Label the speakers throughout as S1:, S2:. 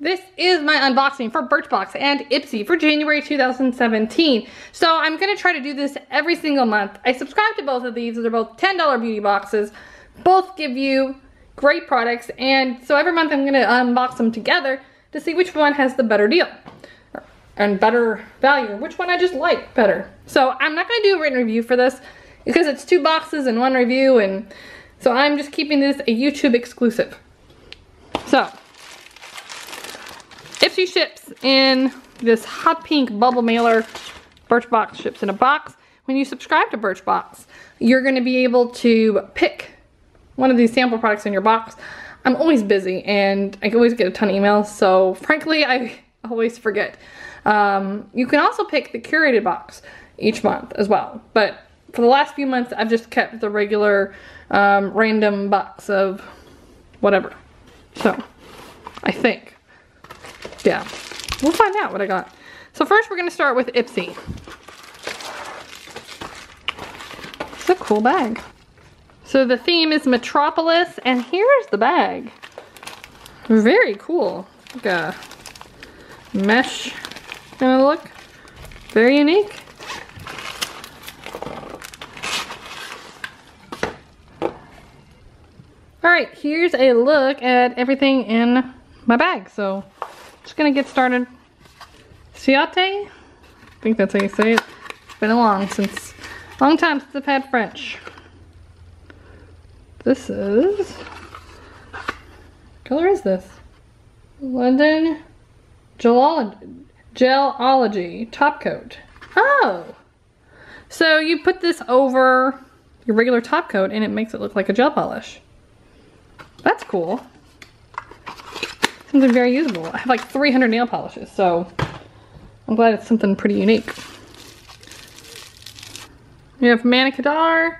S1: This is my unboxing for Birchbox and Ipsy for January 2017. So I'm gonna try to do this every single month. I subscribe to both of these. They're both $10 beauty boxes. Both give you great products. And so every month I'm gonna unbox them together to see which one has the better deal and better value, which one I just like better. So I'm not gonna do a written review for this because it's two boxes and one review and so I'm just keeping this a YouTube exclusive. So Ipsy ships in this hot pink bubble mailer. Birchbox ships in a box. When you subscribe to Birchbox, you're going to be able to pick one of these sample products in your box. I'm always busy and I always get a ton of emails, so frankly, I always forget. Um, you can also pick the curated box each month as well, but for the last few months, I've just kept the regular um, random box of whatever. So, I think. Yeah, we'll find out what I got. So first we're gonna start with Ipsy. It's a cool bag. So the theme is Metropolis, and here's the bag. Very cool. Like a mesh kind of look. Very unique. All right, here's a look at everything in my bag. So just gonna get started. Ciate? I think that's how you say it. It's been a long since, long time since I've had French. This is, color is this? London Gelology, Gelology top coat. Oh! So you put this over your regular top coat and it makes it look like a gel polish. That's cool something very usable. I have like 300 nail polishes, so I'm glad it's something pretty unique. We have Manna Kadar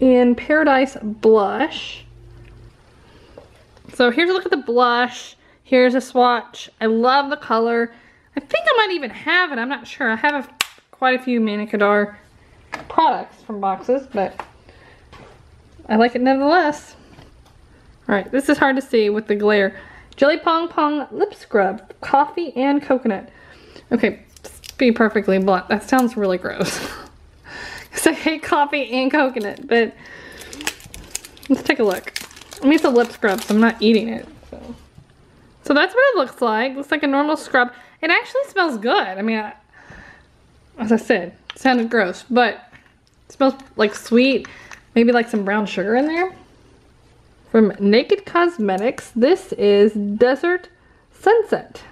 S1: in Paradise Blush. So here's a look at the blush. Here's a swatch. I love the color. I think I might even have it. I'm not sure. I have a, quite a few Manna Kadar products from boxes, but I like it nevertheless. All right, this is hard to see with the glare. Jelly Pong Pong Lip Scrub, Coffee and Coconut. Okay, be perfectly blunt, that sounds really gross. Because I hate coffee and coconut, but let's take a look. I mean, it's a lip scrub, so I'm not eating it. So, so that's what it looks like. Looks like a normal scrub. It actually smells good. I mean, I, as I said, sounded gross, but smells like sweet, maybe like some brown sugar in there. From Naked Cosmetics, this is Desert Sunset.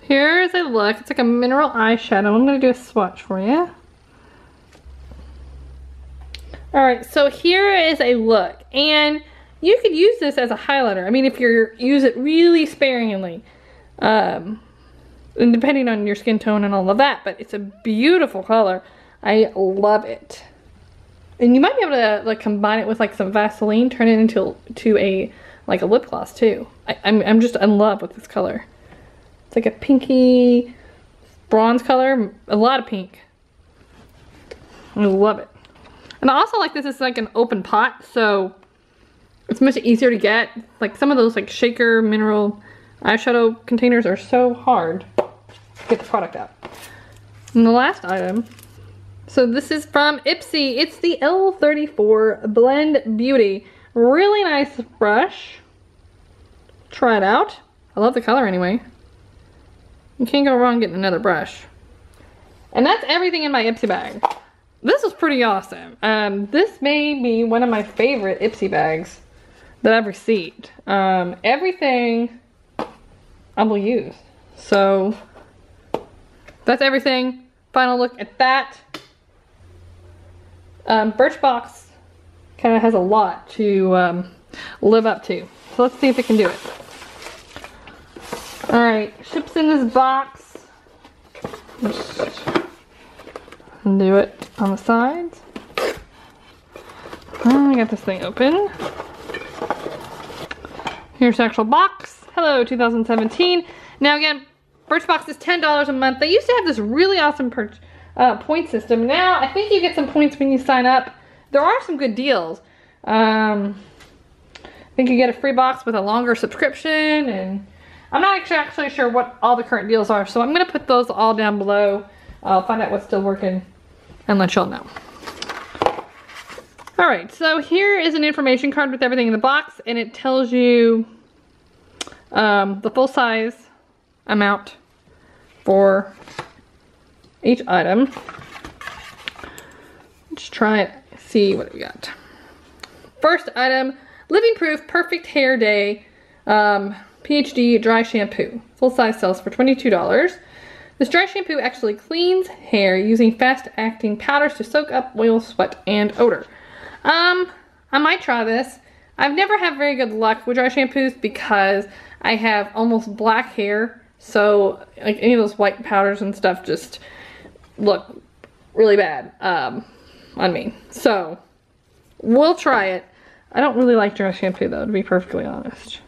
S1: Here's a look. It's like a mineral eyeshadow. I'm going to do a swatch for you. Alright, so here is a look. And you could use this as a highlighter. I mean, if you use it really sparingly. Um, and depending on your skin tone and all of that. But it's a beautiful color. I love it. And you might be able to like combine it with like some Vaseline, turn it into to a like a lip gloss too. I, I'm, I'm just in love with this color. It's like a pinky bronze color, a lot of pink. I love it. And I also like this is like an open pot, so it's much easier to get. Like some of those like shaker mineral eyeshadow containers are so hard to get the product out. And the last item so this is from Ipsy. It's the L34 Blend Beauty. Really nice brush. Try it out. I love the color anyway. You can't go wrong getting another brush. And that's everything in my Ipsy bag. This is pretty awesome. Um, this may be one of my favorite Ipsy bags that I've received. Um, everything I will use. So that's everything. Final look at that. Um, Birchbox kind of has a lot to um, live up to. So let's see if it can do it. Alright, ships in this box. Do it on the sides. I got this thing open. Here's the actual box. Hello, 2017. Now again, Birchbox is $10 a month. They used to have this really awesome purchase uh, point system. Now, I think you get some points when you sign up. There are some good deals. Um, I think you get a free box with a longer subscription and I'm not actually, sure what all the current deals are. So I'm going to put those all down below. I'll find out what's still working and let y'all know. All right, so here is an information card with everything in the box and it tells you um, the full size amount for each item. Let's try it, see what we got. First item, Living Proof Perfect Hair Day um, PhD Dry Shampoo. Full size sells for $22. This dry shampoo actually cleans hair using fast acting powders to soak up oil, sweat, and odor. Um, I might try this. I've never had very good luck with dry shampoos because I have almost black hair. So like any of those white powders and stuff just look really bad um, on me. So we'll try it. I don't really like dry shampoo though, to be perfectly honest.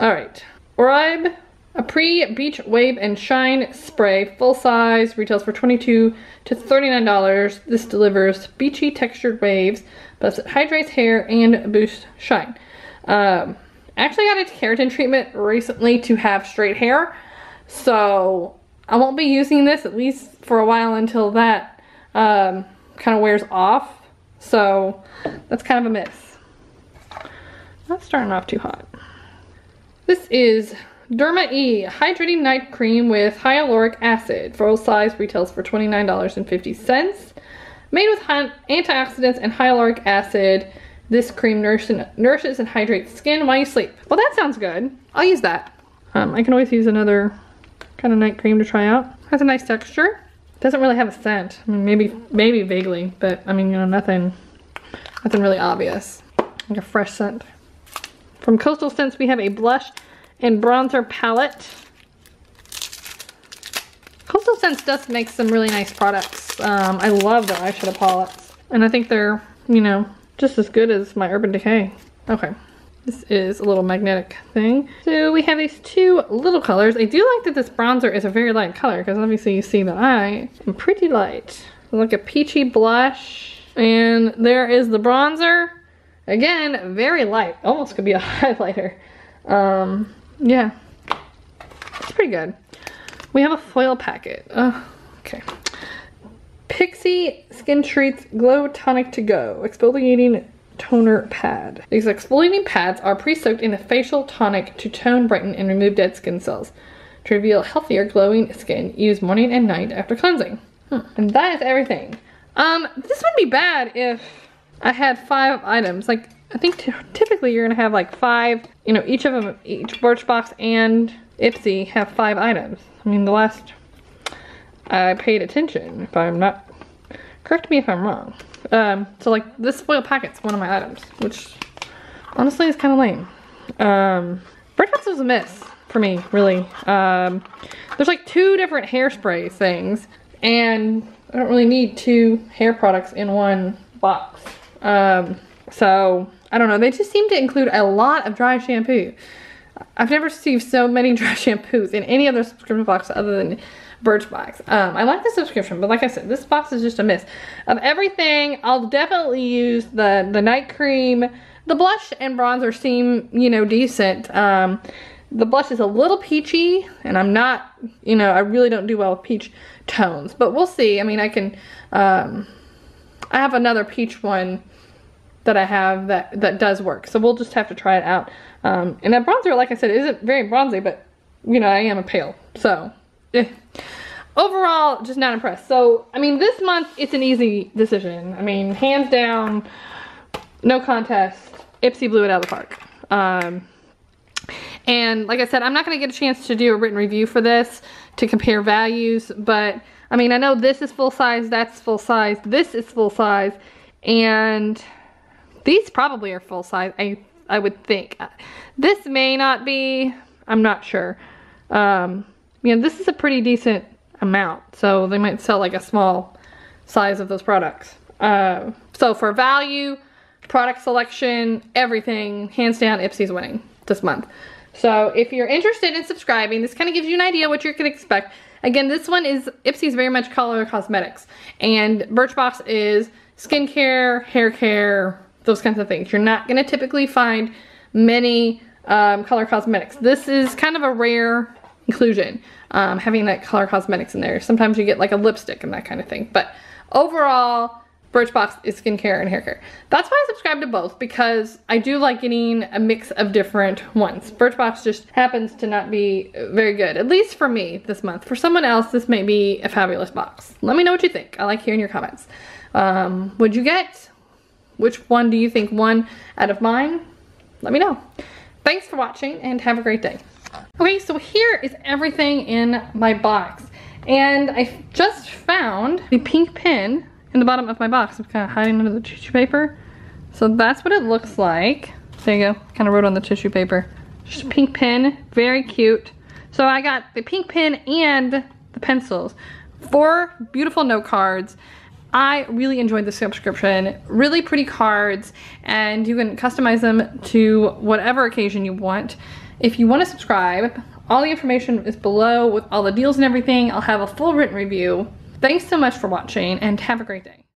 S1: All right, Oribe Après Beach Wave and Shine Spray, full size, retails for 22 to $39. This delivers beachy textured waves, plus it hydrates hair and boosts shine. Um, actually got a keratin treatment recently to have straight hair, so I won't be using this at least for a while until that um, kind of wears off. So that's kind of a miss. Not starting off too hot. This is Derma E Hydrating Night Cream with Hyaluronic Acid. Full size retails for $29.50. Made with antioxidants and hyaluronic acid, this cream nourishes and hydrates skin while you sleep. Well, that sounds good. I'll use that. Um, I can always use another kind of night cream to try out. Has a nice texture. Doesn't really have a scent. I mean, maybe, maybe vaguely, but I mean, you know, nothing, nothing really obvious. Like a fresh scent. From Coastal Scents, we have a blush and bronzer palette. Coastal Scents does make some really nice products. Um, I love their eyeshadow palettes. And I think they're, you know, just as good as my Urban Decay. Okay. This is a little magnetic thing. So we have these two little colors. I do like that this bronzer is a very light color because obviously you see that I am pretty light. Like a peachy blush. And there is the bronzer. Again, very light. Almost could be a highlighter. Um, yeah, it's pretty good. We have a foil packet. Uh, okay. Pixi Skin Treats Glow Tonic to Go Exfoliating Toner Pad. These exfoliating pads are pre-soaked in a facial tonic to tone, brighten, and remove dead skin cells. To reveal healthier, glowing skin, use morning and night after cleansing. Hmm. And that is everything. Um, this wouldn't be bad if I had five items. Like, I think typically you're gonna have like five, you know, each of them, each Birchbox and Ipsy have five items. I mean, the last I paid attention, if I'm not, correct me if I'm wrong. Um, so like this foil packet's one of my items, which honestly is kind of lame. Um, Birchbox was a miss for me, really. Um, there's like two different hairspray things, and I don't really need two hair products in one box. Um, so I don't know. They just seem to include a lot of dry shampoo. I've never received so many dry shampoos in any other subscription box other than Birchbox. Um, I like the subscription, but like I said, this box is just a miss. Of everything, I'll definitely use the, the night cream. The blush and bronzer seem, you know, decent. Um, the blush is a little peachy, and I'm not, you know, I really don't do well with peach tones. But we'll see. I mean, I can, um, I have another peach one that I have that, that does work. So we'll just have to try it out. Um, and that bronzer, like I said, isn't very bronzy, but you know, I am a pale. So eh. Overall, just not impressed. So, I mean, this month, it's an easy decision. I mean, hands down, no contest. Ipsy blew it out of the park. Um, and like I said, I'm not going to get a chance to do a written review for this to compare values, but I mean, I know this is full size, that's full size, this is full size, and these probably are full size, I, I would think. This may not be, I'm not sure. Um, you know, this is a pretty decent amount, so they might sell like a small size of those products. Uh, so for value, product selection, everything, hands down, Ipsy's winning this month. So if you're interested in subscribing, this kind of gives you an idea what you can expect. Again, this one is, Ipsy's very much color cosmetics, and Birchbox is skincare, hair care, those kinds of things. You're not going to typically find many um, color cosmetics. This is kind of a rare inclusion, um, having that color cosmetics in there. Sometimes you get like a lipstick and that kind of thing. But overall, Birchbox is skincare and hair care. That's why I subscribe to both because I do like getting a mix of different ones. Birchbox just happens to not be very good, at least for me this month. For someone else, this may be a fabulous box. Let me know what you think. I like hearing your comments. Um, would you get? Which one do you think won out of mine? Let me know. Thanks for watching and have a great day. Okay, so here is everything in my box. And I just found the pink pin in the bottom of my box. I'm kind of hiding under the tissue paper. So that's what it looks like. There you go, kind of wrote on the tissue paper. Just a pink pin, very cute. So I got the pink pin and the pencils. Four beautiful note cards. I really enjoyed the subscription. Really pretty cards and you can customize them to whatever occasion you want. If you want to subscribe, all the information is below with all the deals and everything. I'll have a full written review Thanks so much for watching and have a great day.